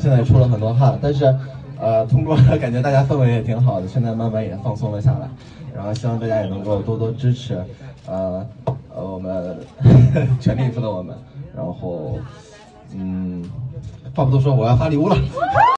现在出了很多汗但是呃通过感觉大家氛围也挺好的现在慢慢也放松了下来然后希望大家也能够多多支持呃呃我们 全力以赴的我们然后嗯话不多说我要发礼物了。